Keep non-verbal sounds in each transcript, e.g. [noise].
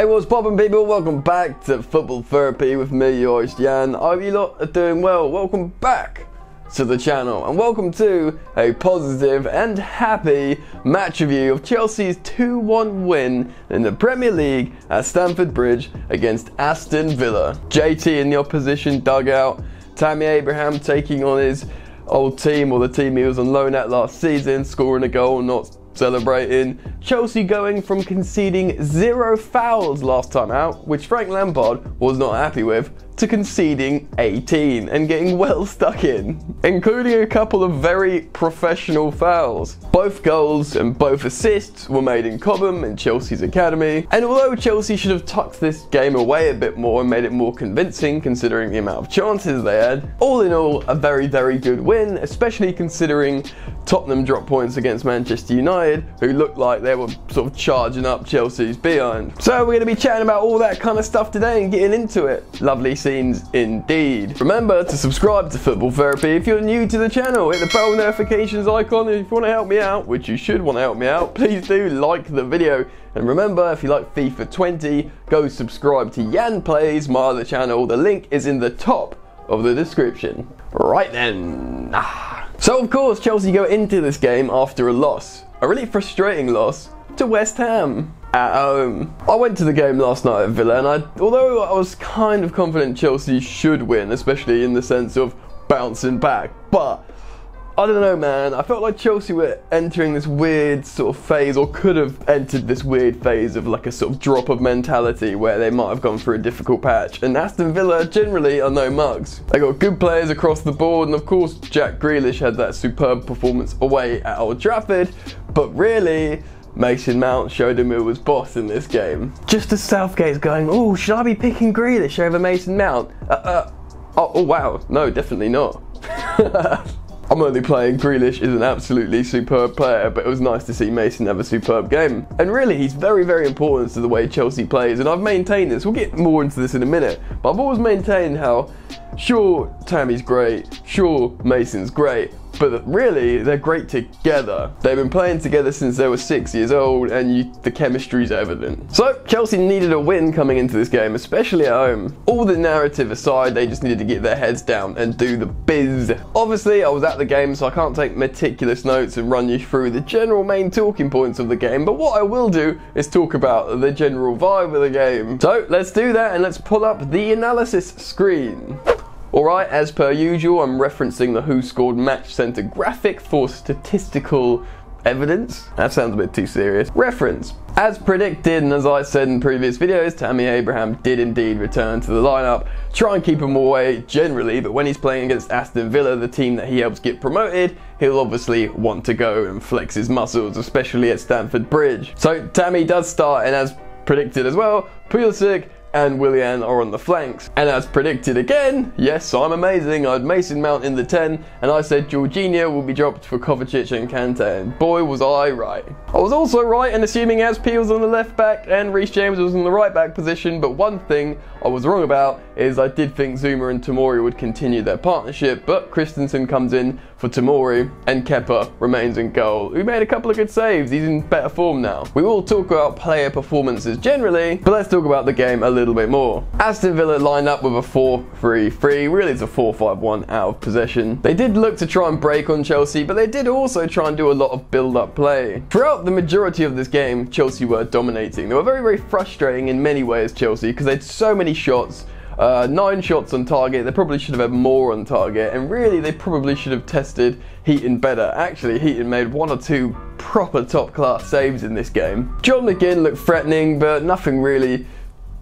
Hey, what's poppin' people? Welcome back to Football Therapy with me, your host Yan. I hope you lot are doing well. Welcome back to the channel and welcome to a positive and happy match review of Chelsea's 2-1 win in the Premier League at Stamford Bridge against Aston Villa. JT in the opposition dugout, Tammy Abraham taking on his old team or the team he was on loan at last season, scoring a goal, not celebrating. Chelsea going from conceding zero fouls last time out, which Frank Lampard was not happy with, to conceding 18 and getting well stuck in, including a couple of very professional fouls. Both goals and both assists were made in Cobham and Chelsea's academy, and although Chelsea should have tucked this game away a bit more and made it more convincing considering the amount of chances they had, all in all, a very, very good win, especially considering Tottenham dropped points against Manchester United, who looked like they were sort of charging up Chelsea's behind. So we're going to be chatting about all that kind of stuff today and getting into it. Lovely scenes indeed. Remember to subscribe to Football Therapy if you're new to the channel. Hit the bell notifications icon if you want to help me out, which you should want to help me out. [laughs] Please do like the video. And remember, if you like FIFA 20, go subscribe to Yan Plays, my other channel. The link is in the top of the description. Right then. [sighs] So of course Chelsea go into this game after a loss, a really frustrating loss to West Ham at home. I went to the game last night at Villa and I, although I was kind of confident Chelsea should win, especially in the sense of bouncing back, but I don't know, man. I felt like Chelsea were entering this weird sort of phase, or could have entered this weird phase of like a sort of drop of mentality where they might have gone through a difficult patch. And Aston Villa generally are no mugs. They got good players across the board, and of course, Jack Grealish had that superb performance away at Old Trafford, but really, Mason Mount showed him who was boss in this game. Just as Southgate's going, oh, should I be picking Grealish over Mason Mount? Uh, uh, oh, oh wow, no, definitely not. [laughs] I'm only playing Grealish is an absolutely superb player, but it was nice to see Mason have a superb game. And really, he's very, very important to the way Chelsea plays, and I've maintained this. We'll get more into this in a minute, but I've always maintained how, sure, Tammy's great, sure, Mason's great, but really, they're great together. They've been playing together since they were six years old, and you, the chemistry's evident. So, Chelsea needed a win coming into this game, especially at home. All the narrative aside, they just needed to get their heads down and do the biz. Obviously, I was at the game, so I can't take meticulous notes and run you through the general main talking points of the game, but what I will do is talk about the general vibe of the game. So, let's do that, and let's pull up the analysis screen. Alright, as per usual, I'm referencing the Who Scored Match Center graphic for statistical evidence. That sounds a bit too serious. Reference. As predicted, and as I said in previous videos, Tammy Abraham did indeed return to the lineup. Try and keep him away generally, but when he's playing against Aston Villa, the team that he helps get promoted, he'll obviously want to go and flex his muscles, especially at Stamford Bridge. So Tammy does start, and as predicted as well, Pulisic and Willian are on the flanks. And as predicted again, yes, I'm amazing, I had Mason Mount in the 10, and I said Jorginho will be dropped for Kovacic and Kante, and boy was I right. I was also right in assuming Azpi was on the left back and Reece James was in the right back position, but one thing I was wrong about is I did think Zouma and Tomori would continue their partnership, but Christensen comes in for Tomori and Kepa remains in goal, who made a couple of good saves, he's in better form now. We will talk about player performances generally, but let's talk about the game a little bit more. Aston Villa lined up with a 4-3-3, really it's a 4-5-1 out of possession. They did look to try and break on Chelsea, but they did also try and do a lot of build-up play. Throughout the majority of this game, Chelsea were dominating. They were very, very frustrating in many ways, Chelsea, because they had so many shots, uh, nine shots on target. They probably should have had more on target, and really, they probably should have tested Heaton better. Actually, Heaton made one or two proper top class saves in this game. John McGinn looked threatening, but nothing really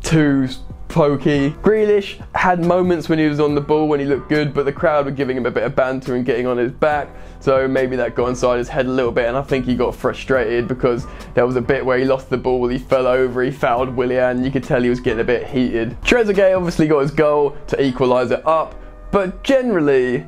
too pokey. Grealish had moments when he was on the ball when he looked good, but the crowd were giving him a bit of banter and getting on his back. So maybe that got inside his head a little bit, and I think he got frustrated because there was a bit where he lost the ball, he fell over, he fouled Willian. You could tell he was getting a bit heated. Trezeguet obviously got his goal to equalise it up, but generally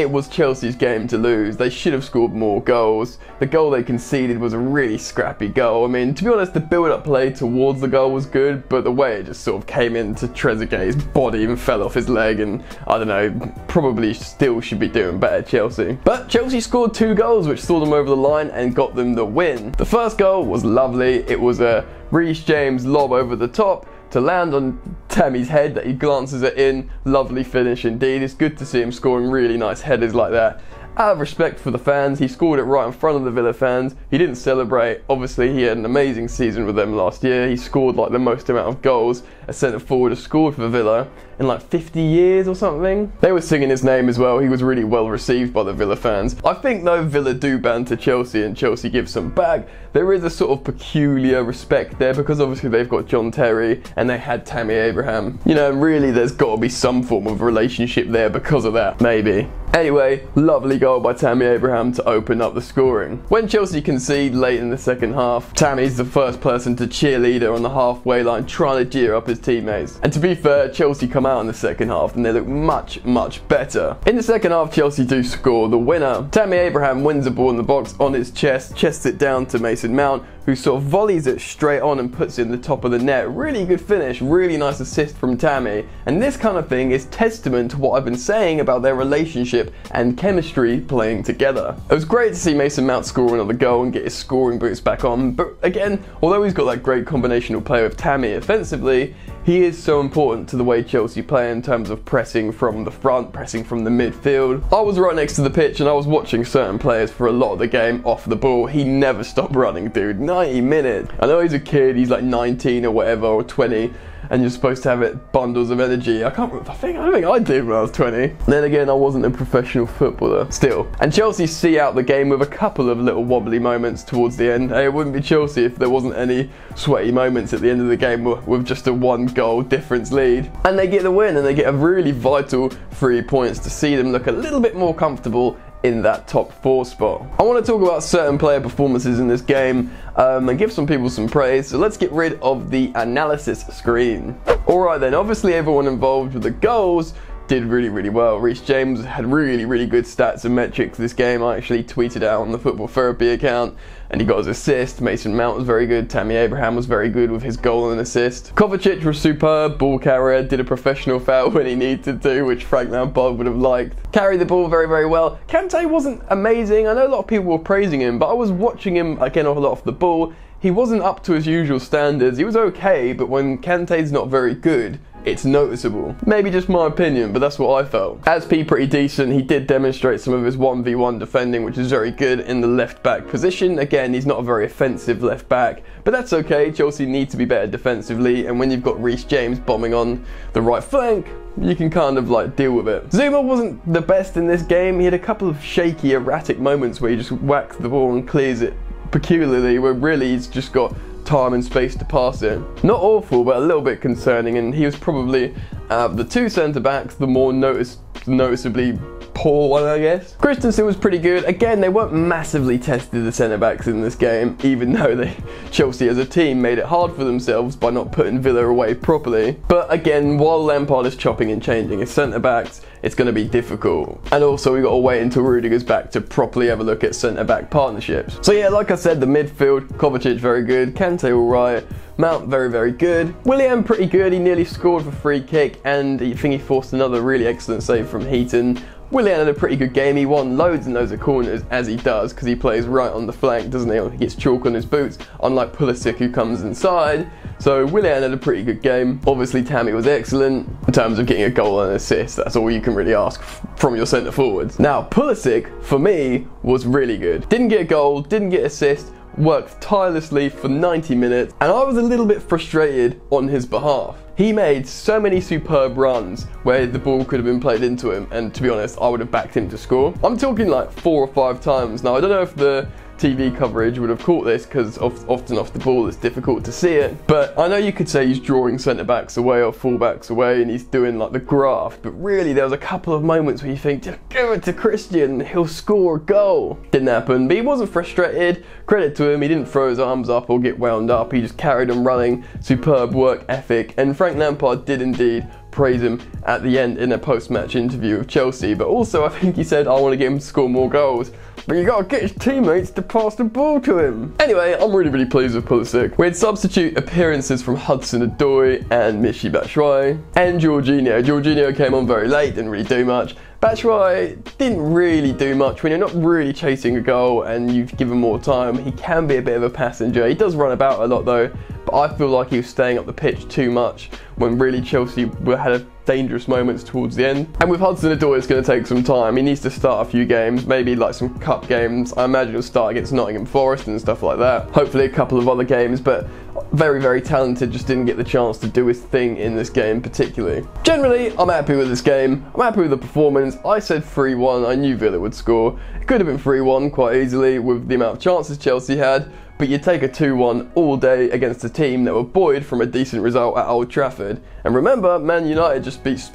it was Chelsea's game to lose. They should have scored more goals. The goal they conceded was a really scrappy goal. I mean, to be honest, the build-up play towards the goal was good, but the way it just sort of came into Trezeguet's body and fell off his leg, and I don't know, probably still should be doing better, Chelsea. But Chelsea scored two goals, which saw them over the line and got them the win. The first goal was lovely. It was a Reece James lob over the top to land on Tammy's head that he glances it in. Lovely finish indeed. It's good to see him scoring really nice headers like that. Out of respect for the fans, he scored it right in front of the Villa fans. He didn't celebrate. Obviously, he had an amazing season with them last year. He scored like the most amount of goals a centre forward has scored for Villa in like 50 years or something. They were singing his name as well. He was really well received by the Villa fans. I think though Villa do banter Chelsea and Chelsea give some back, there is a sort of peculiar respect there because obviously they've got John Terry and they had Tammy Abraham. You know, really there's got to be some form of relationship there because of that, maybe. Anyway, lovely goal by Tammy Abraham to open up the scoring. When Chelsea concede late in the second half, Tammy's the first person to cheerleader on the halfway line trying to cheer up his teammates. And to be fair, Chelsea come out in the second half and they look much, much better. In the second half, Chelsea do score the winner. Tammy Abraham wins the ball in the box on his chest, chests it down to Mason Mount, who sort of volleys it straight on and puts it in the top of the net. Really good finish, really nice assist from Tammy. And this kind of thing is testament to what I've been saying about their relationship and chemistry playing together. It was great to see Mason Mount score another goal and get his scoring boots back on, but again, although he's got that great combinational play with Tammy offensively, he is so important to the way Chelsea play in terms of pressing from the front, pressing from the midfield. I was right next to the pitch and I was watching certain players for a lot of the game off the ball. He never stopped running, dude. 90 minutes. I know he's a kid, he's like 19 or whatever, or 20, and you're supposed to have it bundles of energy. I can't. I think I don't think I did when I was 20. Then again, I wasn't a professional footballer still. And Chelsea see out the game with a couple of little wobbly moments towards the end. Hey, it wouldn't be Chelsea if there wasn't any sweaty moments at the end of the game with just a one goal difference lead. And they get the win, and they get a really vital three points to see them look a little bit more comfortable in that top four spot. I want to talk about certain player performances in this game um, and give some people some praise. So let's get rid of the analysis screen. Alright then, obviously everyone involved with the goals did really, really well. Reece James had really, really good stats and metrics this game. I actually tweeted out on the Football Therapy account and he got his assist. Mason Mount was very good. Tammy Abraham was very good with his goal and assist. Kovacic was superb. Ball carrier, did a professional foul when he needed to, which Frank Lampard would have liked. Carried the ball very, very well. Kante wasn't amazing. I know a lot of people were praising him, but I was watching him again a lot off the ball. He wasn't up to his usual standards. He was okay, but when Kante's not very good, it's noticeable. Maybe just my opinion, but that's what I felt. Azpi pretty decent, he did demonstrate some of his 1v1 defending, which is very good in the left back position. Again, he's not a very offensive left back, but that's okay. Chelsea need to be better defensively, and when you've got Reece James bombing on the right flank, you can kind of like deal with it. Zouma wasn't the best in this game. He had a couple of shaky, erratic moments where he just whacks the ball and clears it peculiarly, where really he's just got time and space to pass it. Not awful, but a little bit concerning, and he was probably uh, the two centre backs the more notice noticeably poor one, I guess. Christensen was pretty good. Again, they weren't massively tested, the centre-backs in this game, even though they [laughs] Chelsea as a team made it hard for themselves by not putting Villa away properly. But again, while Lampard is chopping and changing his centre-backs, it's going to be difficult. And also, we've got to wait until Rudiger's back to properly have a look at centre-back partnerships. So yeah, like I said, the midfield, Kovacic very good, Kante alright, Mount very, very good. Willian pretty good. He nearly scored for free kick and I think he forced another really excellent save from Heaton. Willian had a pretty good game. He won loads and loads of corners, as he does, because he plays right on the flank, doesn't he? He gets chalk on his boots, unlike Pulisic, who comes inside. So Willian had a pretty good game. Obviously, Tammy was excellent in terms of getting a goal and assist. That's all you can really ask from your centre forwards. Now, Pulisic, for me, was really good. Didn't get a goal, didn't get assist, worked tirelessly for 90 minutes, and I was a little bit frustrated on his behalf. He made so many superb runs where the ball could have been played into him, and to be honest, I would have backed him to score. I'm talking like four or five times. Now, I don't know if the TV coverage would have caught this because often off the ball it's difficult to see it. But I know you could say he's drawing centre backs away or full backs away and he's doing like the graft, but really there was a couple of moments where you think, just give it to Christian, he'll score a goal. Didn't happen, but he wasn't frustrated. Credit to him, he didn't throw his arms up or get wound up, he just carried on running. Superb work ethic, and Frank Lampard did indeed praise him at the end in a post-match interview with Chelsea. But also, I think he said, "I want to get him to score more goals." But you gotta get his teammates to pass the ball to him. Anyway, I'm really, really pleased with Pulisic. We had substitute appearances from Hudson Odoi and Michy Batshuayi and Jorginho. Jorginho came on very late, didn't really do much. Batshuayi didn't really do much. When you're not really chasing a goal and you've given more time, he can be a bit of a passenger. He does run about a lot though, but I feel like he was staying up the pitch too much when really Chelsea had dangerous moments towards the end. And with Hudson Odoi, it's going to take some time. He needs to start a few games, maybe like some cup games. I imagine he'll start against Nottingham Forest and stuff like that. Hopefully a couple of other games, but very, very talented, just didn't get the chance to do his thing in this game particularly. Generally, I'm happy with this game. I'm happy with the performance. I said 3-1. I knew Villa would score. It could have been 3-1 quite easily with the amount of chances Chelsea had, but you take a 2-1 all day against a team that were buoyed from a decent result at Old Trafford. And remember, Man United just beat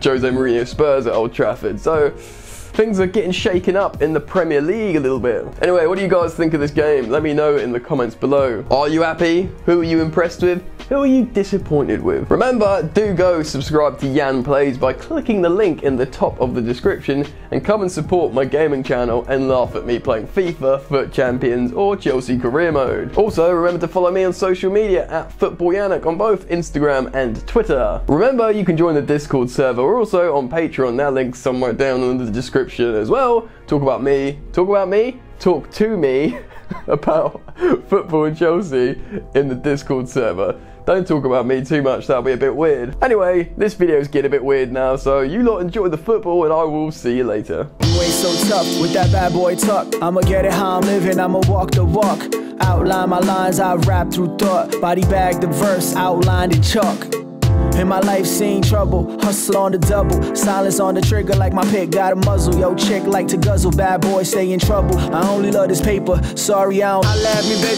Jose Mourinho Spurs at Old Trafford, so things are getting shaken up in the Premier League a little bit. Anyway, what do you guys think of this game? Let me know in the comments below. Are you happy? Who are you impressed with? Who are you disappointed with? Remember, do go subscribe to Yan Plays by clicking the link in the top of the description and come and support my gaming channel and laugh at me playing FIFA, FUT Champions or Chelsea Career Mode. Also, remember to follow me on social media at Football Yannick on both Instagram and Twitter. Remember, you can join the Discord server. We're also on Patreon, that link's somewhere down in the description as well. Talk about me, talk about me, talk to me [laughs] about football and Chelsea in the Discord server. Don't talk about me too much, that'll be a bit weird. Anyway, this video's getting a bit weird now, so you lot enjoy the football and I will see you later. Ain't so tough with that bad boy tuck. I'ma get it how I'm living, I'ma walk the walk. Outline my lines, I rap through thought. Body bag the verse. In my life, seen trouble, hustle on the double, silence on the trigger like my pick got a muzzle. Yo, chick like to guzzle, bad boy stay in trouble. I only love this paper, sorry I don't. I love me, bitch.